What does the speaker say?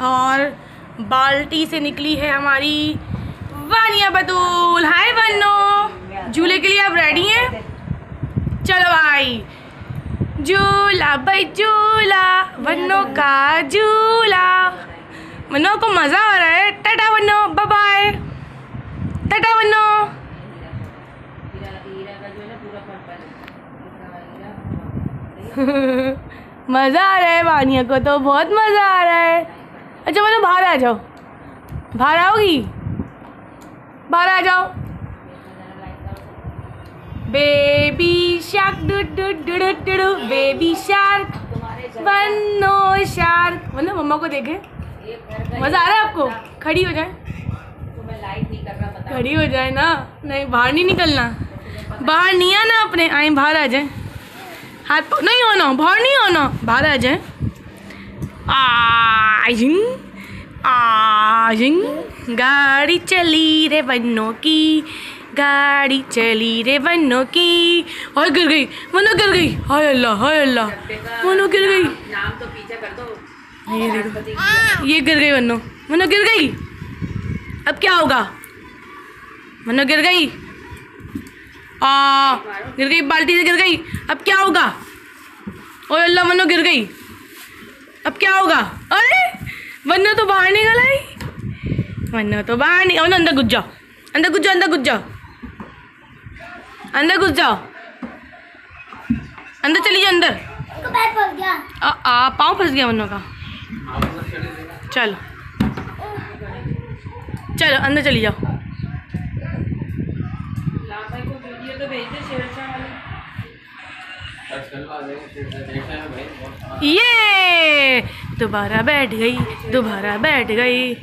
और बाल्टी से निकली है हमारी वानिया बतूल। हाय वन्नो। झूले के लिए आप रेडी हैं? चलो भाई। झूला भाई, झूला। वन्नो का झूला। वन्नो को मज़ा आ रहा है। Tata Vanno bye tata Vanno. मज़ा आ रहा है वानिया को तो बहुत मज़ा आ रहा है। अच्छा वन्नो बाहर आ जाओ। बाहर आओगी? बाहर आ जाओ। Baby shark baby shark Vanno shark. Vanno मम्मा को देखे? मज़ा आ रहा है आपको? खड़ी हो जाए। खड़ी हो जाए ना? नहीं, बाहर नहीं निकलना। बाहर नहीं आना अपने। आए, बाहर आ जाए। हाथ नहीं होना बाहर नहीं होना बाहर आ जाए। आजिंग आजिंग गाड़ी चली रे वन्नो की, गाड़ी चली रे वन्नो की। और गिर गई। वनो गिर गई। हाय अल्लाह हाय अल्लाह। वन्नो गिर गई। नाम तो पीछे कर दो ये गिर गई वनो। वनो गिर गई। अब क्या होगा? वन्नो गिर गई। आ, गिर गई, बाल्टी से गिर गई। अब क्या होगा? ओए अल्लाह वन्नो गिर गई। अब क्या होगा? अरे वन्नो तो बाहर निकल आई। वन्नो तो बाहर नहीं वन्नो अंदर घुस जाओ। अंदर घुस जाओ अंदर घुस जाओ। अंदर घुस जाओ। अंदर चली जाओ अंदर। आ, आ पाँव फंस गया वन्नो का। चलो। चलो अंदर चली जाओ। ये! दोबारा बैठ गई दोबारा बैठ गई।